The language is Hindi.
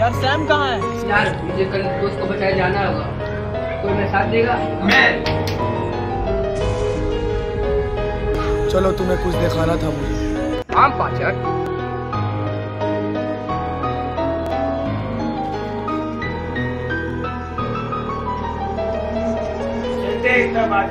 यार सैम कहाँ है? यार मुझे कल दोस्त को बचाए जाना होगा। कोई मेरे साथ देगा? मैं। चलो तुम्हें कुछ दिखाना था मुझे। 安保起来这一个麻